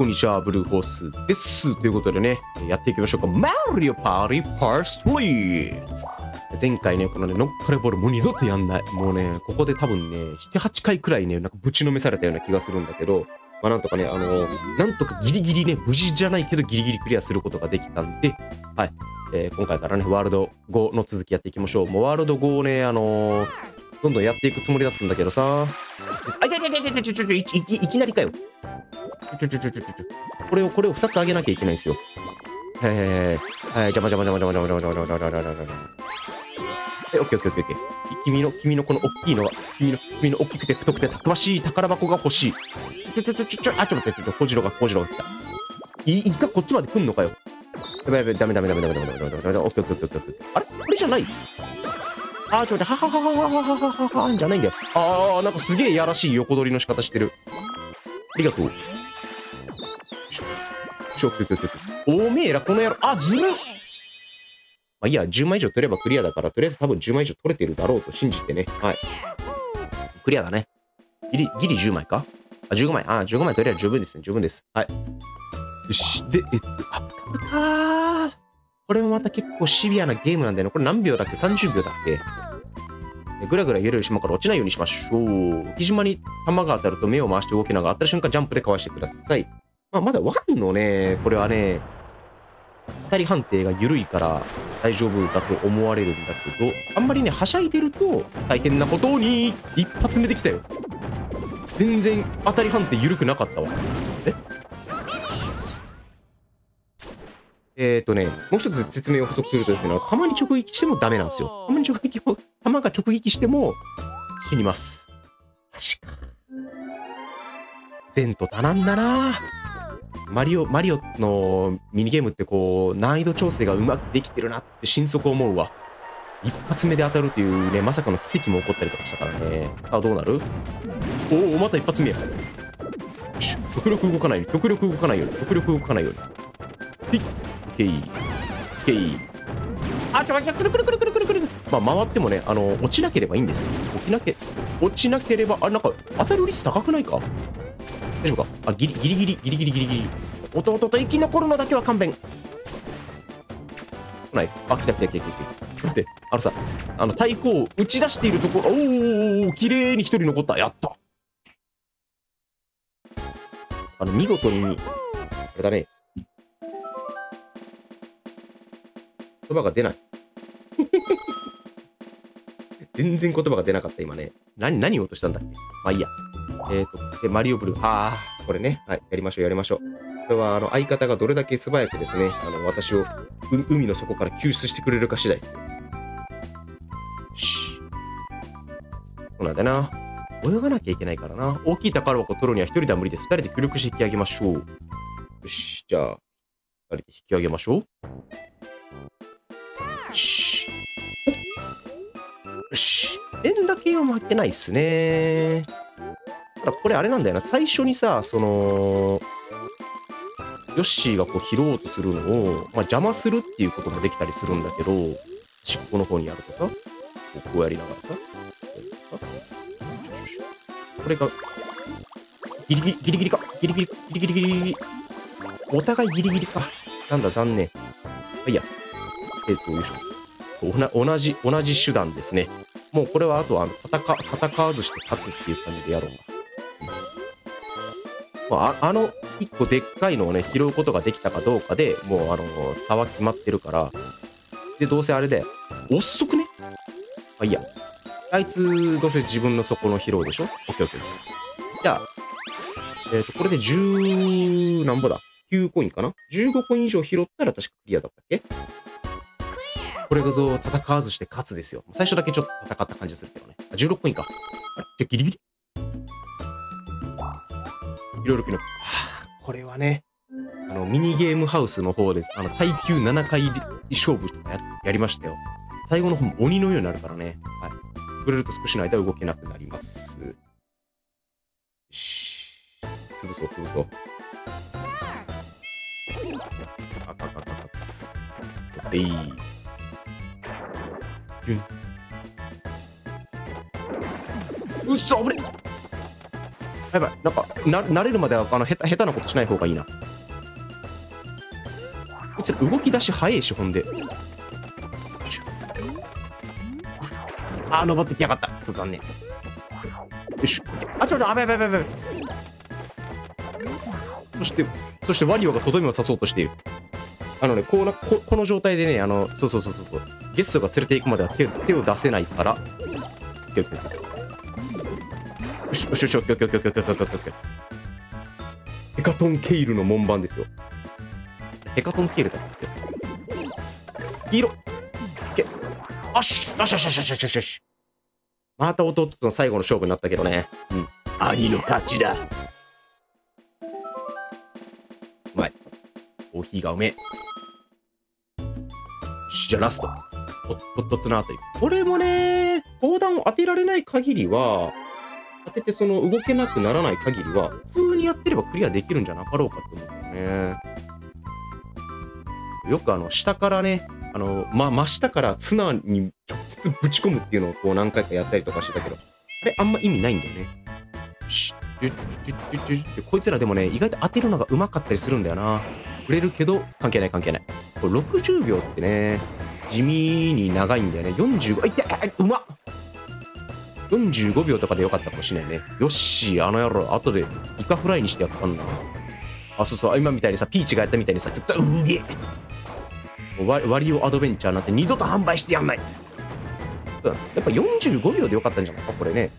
こんにちは、ブルーホースです。ということでね、やっていきましょうか。マリオパーティーパース 3! 前回ね、このね、ノッカレボールもう二度とやんない。もうね、ここで多分ね、7、8回くらいね、なんかぶちのめされたような気がするんだけど、まあなんとかね、あのなんとかギリギリね、無事じゃないけどギリギリクリアすることができたんで、はい。えー今回からね、ワールド5の続きやっていきましょう。もうワールド5をね、あのーどんどんやっていくつもりだったんだけどさ。あ、いやいやいやいやちょちょちょいきいきいきなりかよ。ちょちょちょちょちょちょ。これを、これを2つあげなきゃいけないんですよ。はいはいはいはい。はい、邪魔邪魔邪魔邪魔邪魔邪魔邪魔邪魔邪魔邪魔邪魔。え、オッケーオッケーオッケーオッケー。君の、君のこの大きいのが、君の、君の大きくて太くてたくましい宝箱が欲しい。ちょちょちょちょちょ、あ、ちょっと待って、ちょっと、小次郎が、小次郎が来た。い、いかこっちまで来んのかよ。やばいやばい、ダメダメダメダメダメダメダメダメダメオッケーオッケーオッケーオッケー。あれこれじゃないあー、ちょっと待って、ははははははははははじゃないんだよ。あー、なんかすげえやらしい横取りの仕方してる。ありがとう。よいしょ。よいしょ、オッケーオッケーオッケーおめえら、この野郎。あ、ずるまあいいや、10枚以上取ればクリアだから、とりあえず多分10枚以上取れてるだろうと信じてね。はい。クリアだね。ギリ、ギリ10枚かあ、15枚。あ、15枚取れば十分ですね。十分です。はい。よし。で、えっと、あ、あーこれもまた結構シビアなゲームなんだよね。これ何秒だっけ ?30 秒だっけ？ぐらぐら揺れる島から落ちないようにしましょう。浮島に弾が当たると目を回して動きながら当たる瞬間ジャンプでかわしてください。まあ、まだ1のね、これはね、当たり判定が緩いから大丈夫だと思われるんだけど、あんまりね、はしゃいでると大変なことに一発目できたよ。全然当たり判定緩くなかったわ。え？えーとね、もう一つ説明を補足するとですね、たまに直撃してもダメなんですよ。たまに直撃を、弾が直撃しても死にます。マジか。前途多難だなマリオ、マリオのミニゲームってこう、難易度調整がうまくできてるなって心底思うわ。一発目で当たるっていうね、まさかの奇跡も起こったりとかしたからね。あ、どうなる？おお、また一発目や。よし、極力動かないように、極力動かないように、極力動かないように。ピッ、オッケー、オッケー。あ、ちょ、ちょ、くるくるくるくるくるくる。まあ、回ってもね、あの、落ちなければいいんです。落ちなけ、落ちなければ、あれ、なんか、当たる率高くないか？大丈夫か？あ、ギリギリギリ、ギリギリギリギリ。弟と生き残るのだけは勘弁。来ない。あ、来た来た来た来た来た。待って、あのさ、あの、太鼓を打ち出しているところ、おーお綺麗に一人残った。やったあの、見事に、あれだね。言葉が出ない。全然言葉が出なかった、今ね。何、何を落としたんだっけ？まあいいや。えっ、ー、と、で、マリオブルー。ああ、これね。はい、やりましょう、やりましょう。これは、あの、相方がどれだけ素早くですね、あの、私を、う海の底から救出してくれるか次第ですよ。よし。そうなんだな。泳がなきゃいけないからな。大きい宝箱を取るには一人では無理です。二人で協力して引き上げましょう。よし、じゃあ、二人で引き上げましょう。よし。よし。円だけは負けないっすね。ただこれあれなんだよな。最初にさ、その、ヨッシーがこう拾おうとするのを、まあ、邪魔するっていうこともできたりするんだけど、尻尾の方にやるとか、こうやりながらさ、こうやるとかこれが、ギリギリ、ギリギリか、ギリギリ、ギリギリギリギリ、お互いギリギリか。なんだ、残念。まあいや。えっ、と、よいしょ。同じ、同じ手段ですね。もうこれはあとは戦戦わずして勝つっていう感じでやろうな。まあ、あの一個でっかいのをね、拾うことができたかどうかでもうあの差は決まってるから。で、どうせあれで、遅くね？あいいや。あいつ、どうせ自分の底の拾うでしょ？オッケーオッケー。じゃあ、えっ、と、これで10、なんぼだ ?9 コインかな ?15 コイン以上拾ったら確かクリアだったっけ？これがぞ戦わずして勝つですよ。最初だけちょっと戦った感じするけどね。あ、16コインか。あれ？じゃギリギリ？いろいろ機能。はあ、これはね、あの、ミニゲームハウスの方です。あの、耐久7回勝負ややりましたよ。最後の方も鬼のようになるからね。はい。触れると少しの間動けなくなります。よし。潰そう、潰そう。あかかかか。えい。ギュン。うっそ、危ねやばい、なんか、な慣れるまではあの下手下手なことしない方がいいな。こいつ動き出し早いし、ほんで。あー、登ってきやがった。そうだね。よし。あ、ちょっと、あべべべべべ。そして、そしてワリオがとどめを刺そうとしている。あのね、こうなここの状態でね、あの、そうそうそうそうそう、ゲストが連れて行くまでは手手を出せないから、オッケーオッケーよしよしよし、オッケーオッケーオッケーオッケーオッケーオッケーオッケーヘカトンケイルの門番ですよ。ヘカトンケイルだって。黄色。オッケー。よしよしよしよしよしよしよし。また弟との最後の勝負になったけどね。うん。兄の勝ちだ。コーヒーがうめえ。よしじゃあラスト。ととっとつのあたり。これもね、砲弾を当てられない限りは、当ててその動けなくならない限りは、普通にやってればクリアできるんじゃなかろうかと思うんだよね。よくあの、下からね、あの、ま、真下からツナに直接ぶち込むっていうのをこう何回かやったりとかしてたけど、あれあんま意味ないんだよね。よし。ュッチュッチュッチュッこいつらでもね、意外と当てるのがうまかったりするんだよな。触れるけど、関係ない関係ない。これ60秒ってね、地味に長いんだよね。45、あ、いや、うまっ !45 秒とかでよかったかもしれないね。よし、あの野郎、後でイカフライにしてやったんだ。あ、そうそう、今みたいにさ、ピーチがやったみたいにさ、ちょっと、うげえ割割をアドベンチャーなんて二度と販売してやんない。やっぱ45秒でよかったんじゃない？か、これね。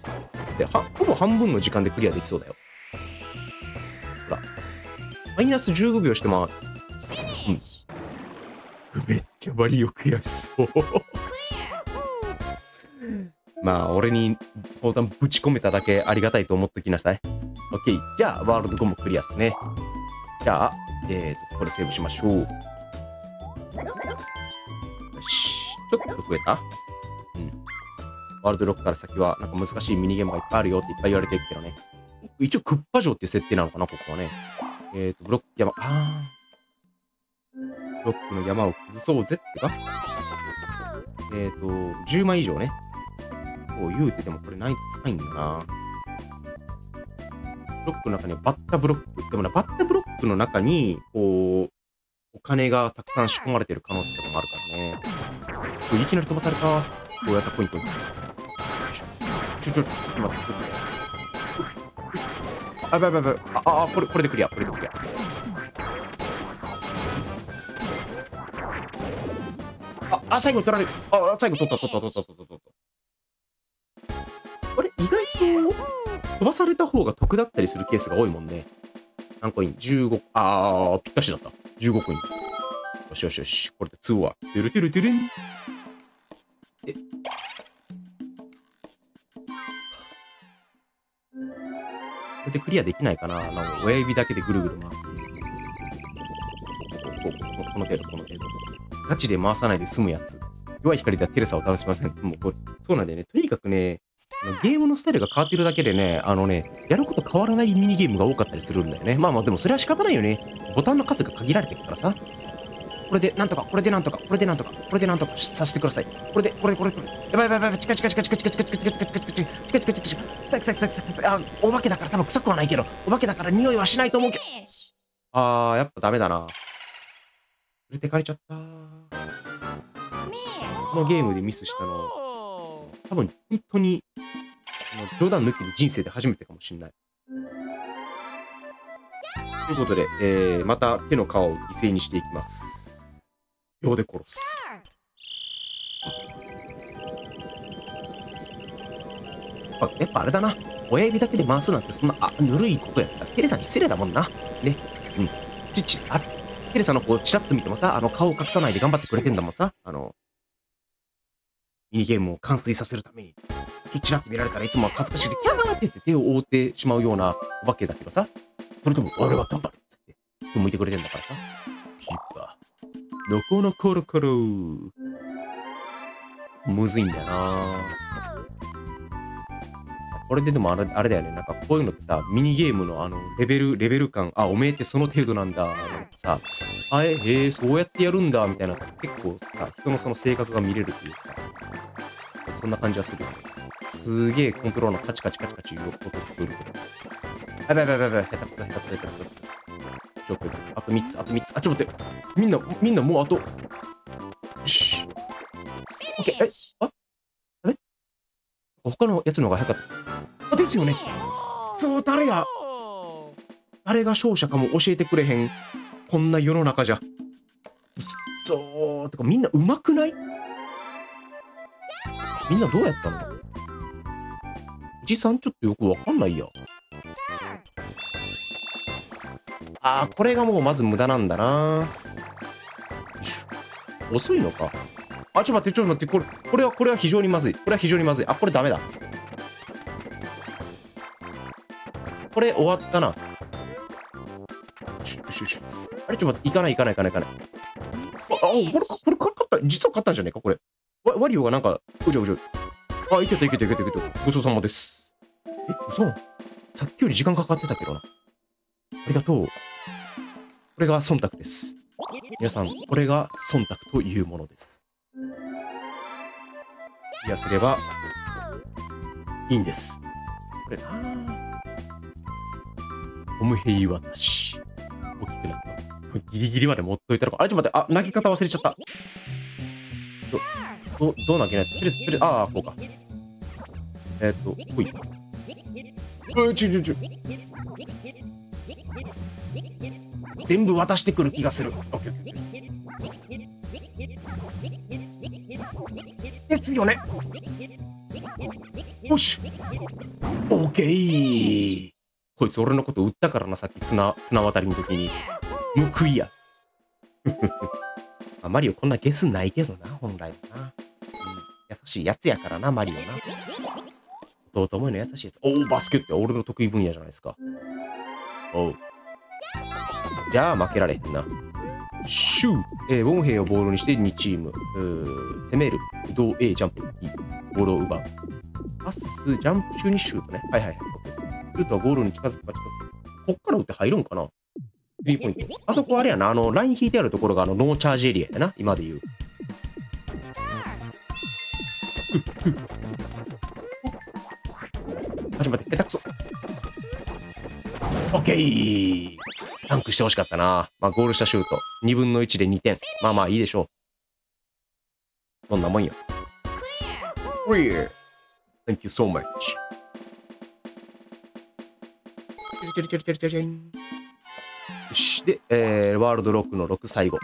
で、ほぼ半分の時間でクリアできそうだよ。ほら。マイナス15秒してま、うん。めっちゃ割を悔しそう。まあ、俺に砲弾ぶち込めただけありがたいと思っときなさい。OK。じゃあ、ワールド5もクリアっすね。じゃあ、えーと、これセーブしましょう。よし。ちょっと増えた？ワールド6から先は、なんか難しいミニゲームがいっぱいあるよっていっぱい言われてるけどね。一応、クッパ城って設定なのかな、ここはね。えーと、ブロック山、あー。ブロックの山を崩そうぜってか？えーと、10枚以上ね。こう言うてでもこれないないんだな。ブロックの中にはバッタブロック。でもな、バッタブロックの中に、こう、お金がたくさん仕込まれてる可能性とかもあるからね。これいきなり飛ばされた。こうやったポイント。よいしょちょ、ちょ、ちょ待って。あ、ばいばいばい。あ、あ、これ、これでクリア。これでクリア。あ、あ、最後取られる。あ、最後取った、取った、取った、取った、取った。これ、意外と、飛ばされた方が得だったりするケースが多いもんね。何コイン ?15、あー、ぴったしだった。15コイン。よしよしよし。これで2は。トゥルトゥルトでクリアできないかななんか親指だけでぐるぐる回す。こここの程度、この程度。ガチで回さないで済むやつ。弱い光ではテレサを楽しません。もうこれ、そうなんだよね。とにかくね、ゲームのスタイルが変わってるだけでね、あのね、やること変わらないミニゲームが多かったりするんだよね。まあまあ、でもそれは仕方ないよね。ボタンの数が限られてるからさ。これでなんとか、これでなんとか、これでなんとか、これでなんとかさせてください。これで、これで、これで、これで。やばいやばいやばい、チカチカチカチカチカチカチカチカチカチカチカチカチカチカチカチカ臭い臭い臭い臭い臭い。あ、お化けだから多分臭くはないけど、お化けだから匂いはしないと思うけど。あー、やっぱダメだな。触れてかれちゃった。このゲームでミスしたの、多分本当に、冗談抜きで人生で初めてかもしれない。ということで、えー、また手の皮を犠牲にしていきます。秒で殺す。あやっぱあれだな。親指だけで回すなんてそんな、あ、ぬるいことやったらテレサに失礼だもんな。ね。うん。ちっち、あ、テレサの方チラッと見てもさ、あの顔を隠さないで頑張ってくれてんだもんさ。あの、ミニゲームを完遂させるために、ちょチラッと見られたらいつもは恥ずかしいで、キャーって言って手を覆ってしまうようなお化けだけどさ、それとも俺は頑張るっつって、向いてくれてんだからさ。キッパー。のこのころころ。むずいんだよなこれででもあれあれだよね。なんかこういうのってさ、ミニゲームのあの、レベル、レベル感、あ、おめえってその程度なんだ。さ、あえ、へえ、そうやってやるんだ、みたいな、結構さ、人のその性格が見れるというか、そんな感じはするよね。すげえコントローラーのカチカチカチカチいう音聞こえるけど。やばいやばいやばい。下手くそ、下手くそ、下手くそ。あと3つ、あと3つ。あ、ちょっと待って。みんな、みんなもうあと。よし。オッケー。え、ああれ？他のやつの方が早かった。あ、ですよね。そう、誰や誰が勝者かも教えてくれへん。こんな世の中じゃ。そう、てかみんな上手くない？みんなどうやったの？おじさんちょっとよくわかんないや。あー、これがもうまず無駄なんだな。遅いのか。あ、ちょっと待って、ちょっと待って、これ、これは、これは非常にまずい。これは非常にまずい。あ、これダメだ。これ終わったな。あれ、ちょっと待って、行かない行かない行かない行かない。あ、あこれ、これ、勝った？実は勝ったんじゃねえか、これ。ワワリオがなんか、うじゃうじゃ。あ、いけたいけたいけたいけた。ごちそうさまです。え、嘘？さっきより時間かかってたけどな。ありがとう。これが忖度です。皆さん、これが忖度というものです。いや、すればいいんです。これなゴムヘイ私。大きくなった。ギリギリまで持っといたのか。あ、ちょっと待って。あ、投げ方忘れちゃった。ど、どどう投げないとりあえず、とりあえず、ああ、こうか。えーっと、ほい。うん、ちょちょちょ。全部渡してくる気がする。ですよね。よし。オッケー。こいつ俺のこと撃ったからな、さっき綱、綱渡りの時に。報いや。あマリオこんなゲスないけどな、本来はな。うん、優しいやつやからな、マリオな。弟思いの優しいやつ。おお、バスケって俺の得意分野じゃないですか。おう。じゃあ負けられへんな。シュー、えー、ウォンヘイをボールにして2チーム。うー攻める。移動 A、ジャンプ E。ボールを奪う。パス、ジャンプ中にシュートね。はいはいはい。シュートはゴールに近づくか近づくか。こっから打って入るんかな ?3 ポイント。あそこあれやな。あの、ライン引いてあるところがあのノーチャージエリアやな。今で言う。始まって、下手くそ。オッケーダンクしてほしかったな。まあ、ゴールしたシュート。2分の1で2点。まあまあいいでしょう。そんなもんよ。Clear! Thank you so much. よし。で、えー、ワールドロックの6最後。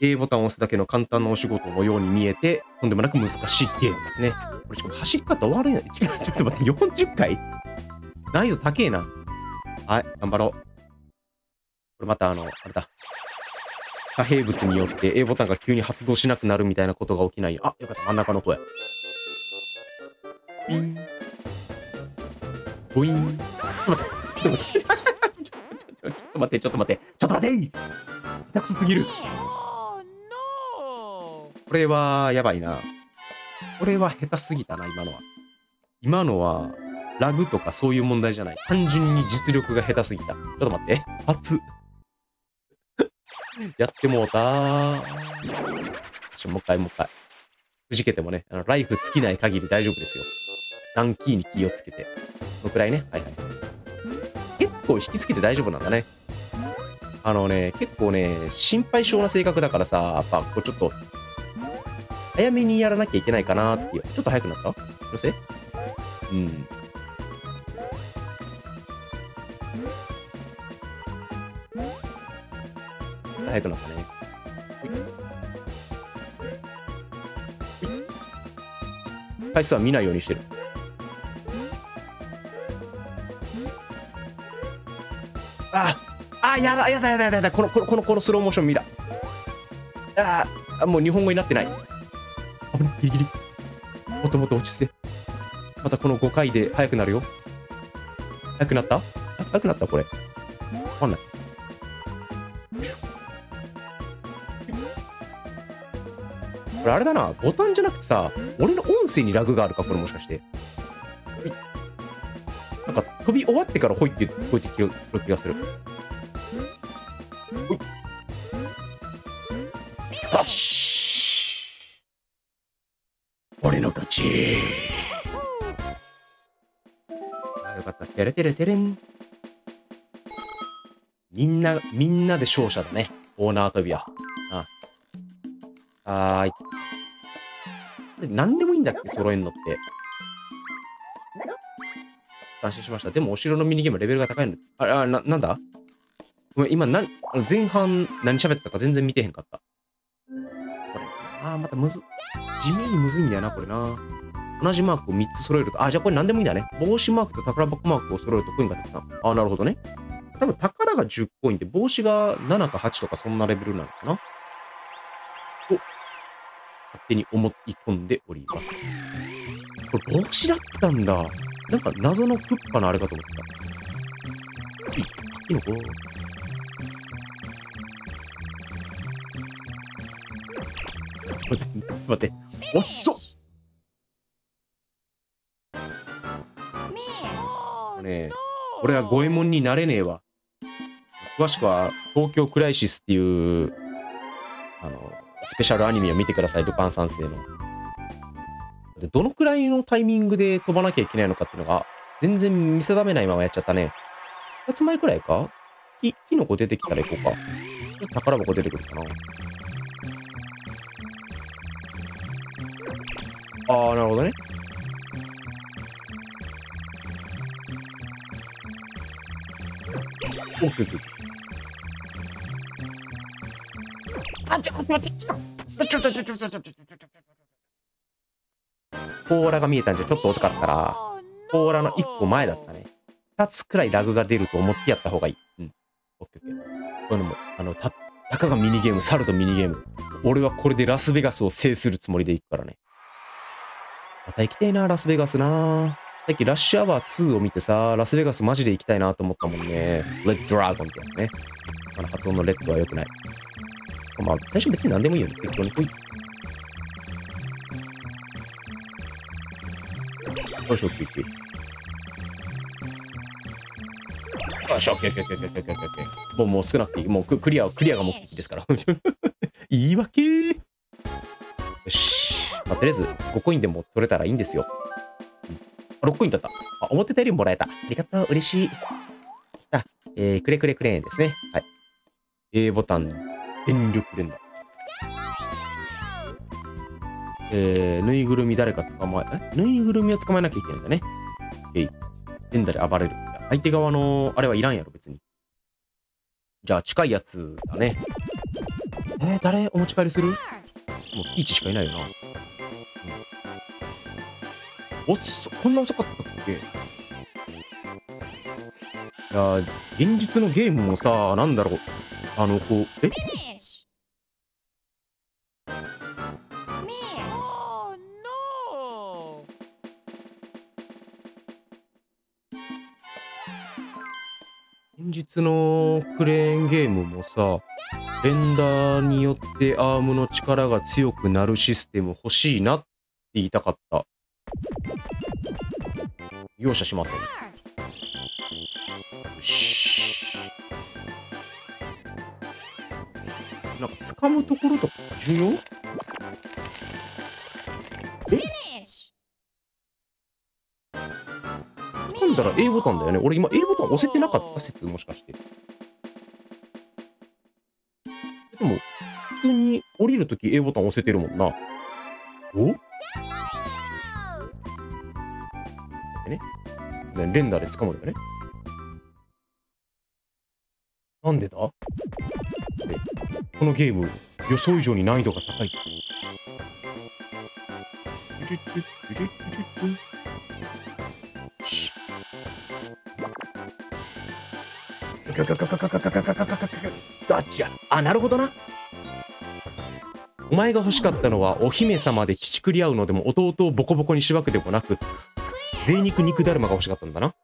A ボタンを押すだけの簡単なお仕事のように見えて、とんでもなく難しいゲームですね。これしかも走り方終わるんや。ちょっと待って、40回？難易度高えな。はい、頑張ろう。これまたあの、あれだ。可変物によって A ボタンが急に発動しなくなるみたいなことが起きないよ。あ、よかった。真ん中の子や。ピン。ボイン。ちょっと待って。ちょっと待って。ちょっと待って。ちょっと待って。ちょっと待って。下手くそすぎる。Oh! これは、やばいな。これは下手すぎたな、今のは。今のは、ラグとかそういう問題じゃない。単純に実力が下手すぎた。ちょっと待って。初。やってもうたー。ちょもう一回、もう一回。くじけてもね、あのライフ尽きない限り大丈夫ですよ。ダンキーに気をつけて。このくらいね。はいはい。結構引きつけて大丈夫なんだね。あのね、結構ね、心配性な性格だからさ、やっぱこうちょっと、早めにやらなきゃいけないかなっていう。ちょっと早くなった？のせ？うん。早くなったね。回数は見ないようにしてる。ああ、やだ、やだ、やだ、やだ、この、この、この、このスローモーション見た。ああ、もう日本語になってない。危ない、ギリギリ。もっともっと落ち着いて。またこの5回で速くなるよ。速くなった？速くなったこれ。わかんな。いれあれだな、ボタンじゃなくてさ、俺の音声にラグがあるか、これもしかして。なんか飛び終わってからほいって聞こえてくる気がする。ほい。よし俺の勝ちあよかった。てれてれてれん。みんな、みんなで勝者だね。オーナー跳びは。あはーい。これ何でもいいんだっけ揃えんのって。安心しました。でも、お城のミニゲームレベルが高いの。あ、あな、なんだ？ごめん、今、な前半何喋ったか全然見てへんかった。これ、あー、またむず、地味にむずいんだよな、これな。同じマークを3つ揃えると、あ、じゃあこれ何でもいいんだね。帽子マークと宝箱マークを揃えるとコインがたくさん。あ、なるほどね。多分宝が10コインで帽子が7か8とかそんなレベルなのかな手に思い込んでおります。これ帽子だったんだ。なんか謎のクッパのあれかと思った。いいのか待って、待って。おっそ Oh, ねえ.俺は五右衛門になれねえわ。詳しくは、東京クライシスっていう、スペシャルアニメを見てください、ルパン三世の。で、どのくらいのタイミングで飛ばなきゃいけないのかっていうのが、全然見定めないままやっちゃったね。2つ前くらいか？き、キノコ出てきたら行こうか。宝箱出てくるかな。ああ、なるほどね。オッケーオッあ、ちょっと待って、ちょっと、ちょっと、ちょっと、ちょっと、甲羅が見えたんじゃちょっと遅かったら、Oh, 甲羅の1個前だったね。2つくらいラグが出ると思ってやった方がいい。うん。オッケーオッケー。こういうのも、あの、た、たかがミニゲーム、猿とミニゲーム。俺はこれでラスベガスを制するつもりで行くからね。また行きたいな、ラスベガスな。さっきラッシュアワー2を見てさ、ラスベガスマジで行きたいなと思ったもんね。レッドドラゴンってやつね。あの発音のレッドは良くない。まあ、最初別に何でもいいよね。適当に来い。よし、オッケーオッケー。よし、オッケーオッケーオッケーオッケー。もう、もう少なくていい。もうクリア、クリアが目的ですから。言い訳よし。まあ、とりあえず、5コインでも取れたらいいんですよ。6コインだった。あ、思ってたよりもらえた。ありがとう、嬉しい。あ、えー、くれくれくれんですね。はい。A ボタン、電力連打。えー、ぬいぐるみ誰か捕まえ、え？ぬいぐるみを捕まえなきゃいけないんだね。えい。連打で暴れる。相手側の、あれはいらんやろ、別に。じゃあ、近いやつだね。えー、誰？お持ち帰りする？もう、ピーチしかいないよな。おつこんな遅かったっけ？いや現実のゲームもさ、なんだろう。あの、こう、え？のクレーンゲームもさ、レンダーによってアームの力が強くなるシステム欲しいなって言いたかった。容赦しません。よし。なんか掴むところとか重要？Finish. 掴んだら A ボタンだよね。俺今 A ボタン押せてなかった説もしかして。でも、普通に降りるとき A ボタン押せてるもんな。お？ね。ねレンダーで掴むんだよね。なんでだ？え？このゲーム、予想以上に難易度が高いぞ。ガガガガガガガガガガガガガガチャあ、なるほどな。お前が欲しかったのはお姫様で乳くり合うのでも弟をボコボコにしばくでもなく、贅肉肉だるまが欲しかったんだな。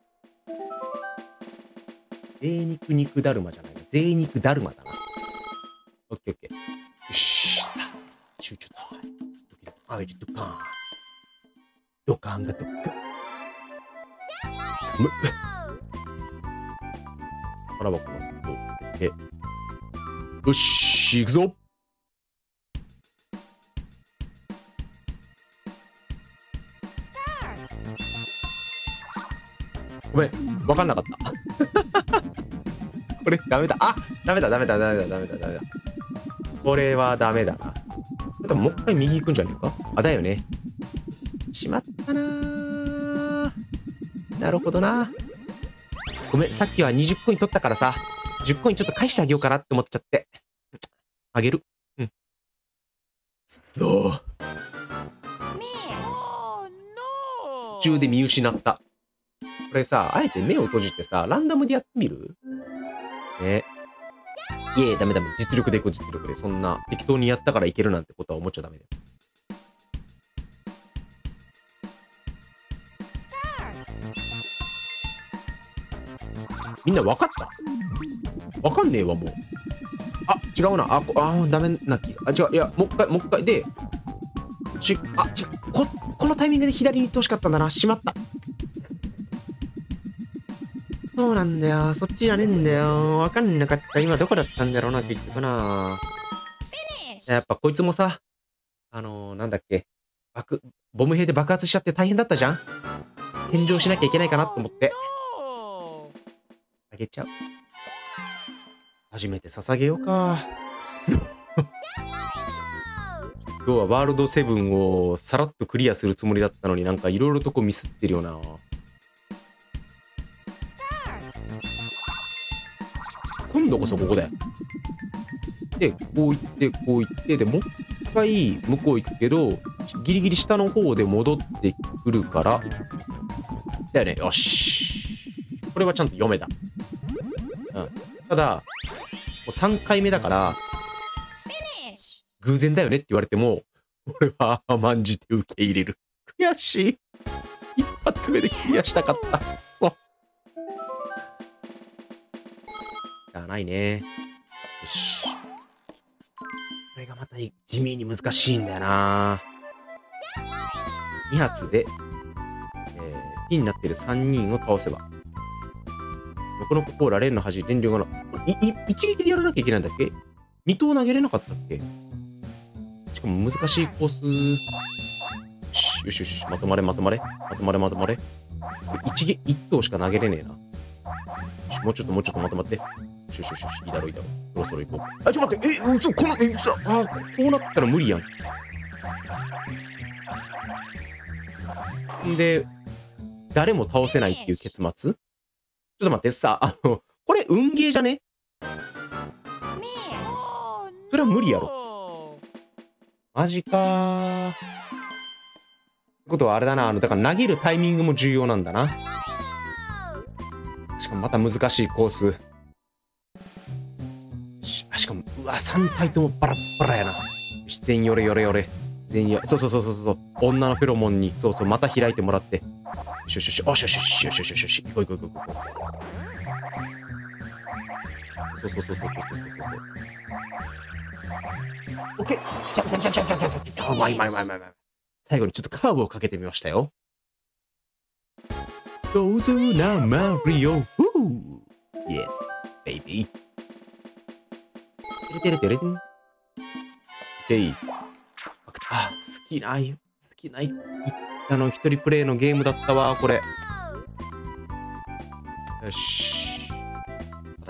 贅肉肉だるまじゃないな。贅肉だるまだな。オッケーオッケー。よし、さあ、集中タイム。ドキドキ、あいドカーン。ドカンがドカン。宝箱のことで。よし、行くぞごめん、わかんなかった。これダメだ。あダメだ、ダメだ、ダメだ、ダメだ、ダメだ。これはダメだな。でももう一回右行くんじゃねえかあ、だよね。しまったなーなるほどな。ごめん、さっきは20コイン取ったからさ、10コインちょっと返してあげようかなって思っちゃって。あげる。うん。そう？Oh! 途中で見失った。これさ、あえて目を閉じてさ、ランダムでやってみる？ね。いえ、ダメダメ。実力でいこう、実力で。そんな、適当にやったからいけるなんてことは思っちゃダメだよ。みんな分かった？分かんねえわ、もう。あ、違うな。あ、こあーダメな気が。あ、違う。いや、もう一回、もう一回で、し、あ、ちこ、このタイミングで左に行ってほしかったんだな。しまった。そうなんだよ。そっちじゃねえんだよ。わかんなかった。今どこだったんだろうな、結局な。やっぱこいつもさ、あのー、なんだっけ。爆、ボム兵で爆発しちゃって大変だったじゃん返上しなきゃいけないかなと思って。あげちゃう？初めて捧げようか。今日はワールドセブンをさらっとクリアするつもりだったのになんかいろいろとこミスってるよな。今度こそここだよ。で、こう行って、こう行って、で、もう一回向こう行くけど、ギリギリ下の方で戻ってくるから、だよね。よし。これはちゃんと読めた。ただ、もう3回目だから、偶然だよねって言われても、俺は甘んじて受け入れる。悔しい。一発目でクリアしたかった。そう。じゃないね。よし。これがまた地味に難しいんだよな。2発で、えー、ピンになってる3人を倒せば。のこのこコーラ、レンの端、連両がな。一撃でやらなきゃいけないんだっけ？二投投げれなかったっけ？しかも難しいコース。よし、よしよし、まとまれまとまれ。まとまれまとまれ。一撃、一投しか投げれねえな。もうちょっともうちょっとまとまって。よしよしよし、いいだろいいだろ。そろそろ行こう。あ、ちょっと待って、え、嘘、この、え、嘘、あ、こうなったら無理やん。んで、誰も倒せないっていう結末？ちょっと待って、さ、あの、これ運ゲーじゃね？Oh それは無理やろ。マジかー。ってことはあれだな、あの、だから投げるタイミングも重要なんだな。しかもまた難しいコース。ししかも、うわ、3体ともバラッバラやな。全員よれよれよれ。全員よそうそうそうそうそう。女のフェロモンに、そうそう、また開いてもらって。よしよしよし、よしよしよしよしよしよしよし、行こう行こう行こう行こう。そうそうそうそうそうそうそう。オッケーじゃんじゃんじゃんじゃんじゃんじゃんじゃん。うまいうまいうまいうまいうまい。最後にちょっとカーブをかけてみましたよ。上手なマリオ。Yes, baby. てれてれてれてん。オッケー。あ、好きな、好きな、いあの、一人プレイのゲームだったわ、これ。よし。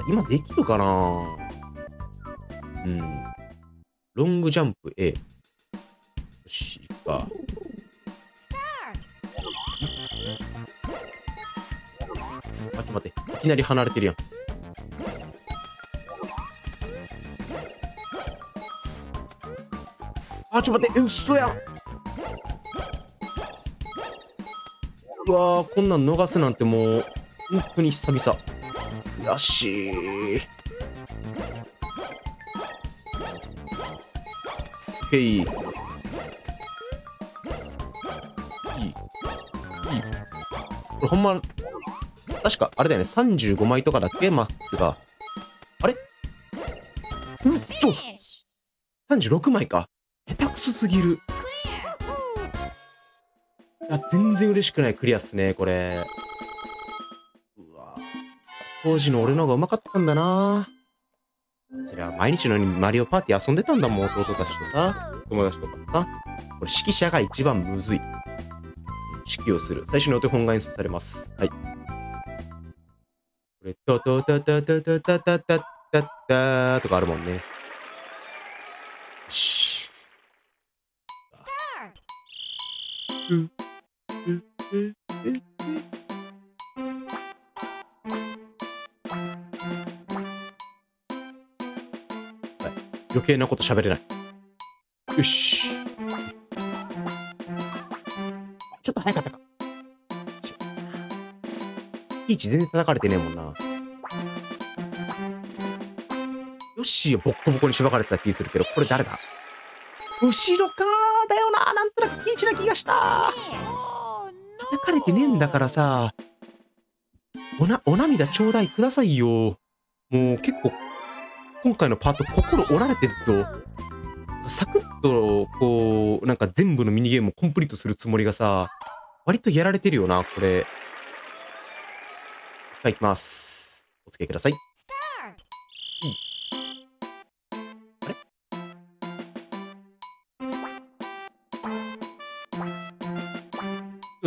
今できるかな？うん。ロングジャンプ A。よし、いくか。あ、ちょっと待って。いきなり離れてるやん。あ、ちょっと待って。え、嘘やん。うわー、こんなん逃すなんてもう、本当に久々。よしー。へい。いい。いい。これほんま、確か、あれだよね、35枚とかだっけ？マックスが。あれ？うっそ Finish. !36 枚か。下手くそすぎる。いや、全然嬉しくないクリアっすね、これ。うわ当時の俺の方がうまかったんだなそりゃ、毎日のようにマリオパーティー遊んでたんだもん、弟たちとさ、友達とかとさ。これ、指揮者が一番むずい。指揮をする。最初にお手本が演奏されます。はい。これ、トトトトトトトトトトトとかあるもんね。よし。Start. 余計なこと喋れない。よし。ちょっと早かったか。ピーチ全然叩かれてねえもんな。よし、ボッコボコにしばかれてた気するけど、これ誰だ？後ろかだよな。なんとなくピーチな気がした。叩かれてねえんだからさ。おな、お涙ちょうだいくださいよ。もう結構、今回のパート心折られてるぞ。サクッと、こう、なんか全部のミニゲームをコンプリートするつもりがさ、割とやられてるよな、これ。はい、行きます。お付き合いください。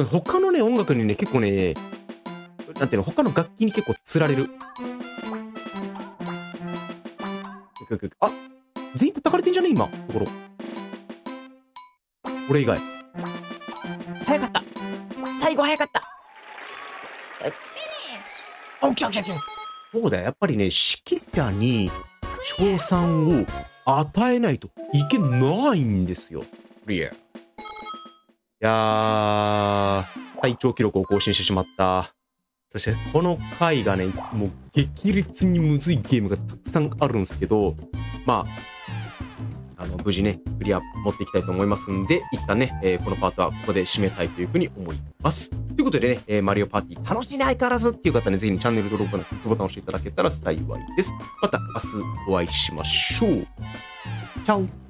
他のね、音楽にね、結構ね、なんていうの、他の楽器に結構釣られる。あ全員叩かれてんじゃね？今、ところ。俺以外。早かった最後早かった.オッケーオッケーオッケーそうだよ、やっぱりね、指揮者に賞賛を与えないといけないんですよ。リア。いやー、最長記録を更新してしまった。そして、この回がね、もう激烈にむずいゲームがたくさんあるんですけど、まあ、あの、無事ね、クリア持っていきたいと思いますんで、一旦ね、えーこのパートはここで締めたいというふうに思います。ということでね、えーマリオパーティー楽しいね、相変わらずっていう方ね、ぜひチャンネル登録のグッドボタンを押していただけたら幸いです。また明日お会いしましょう。チャオ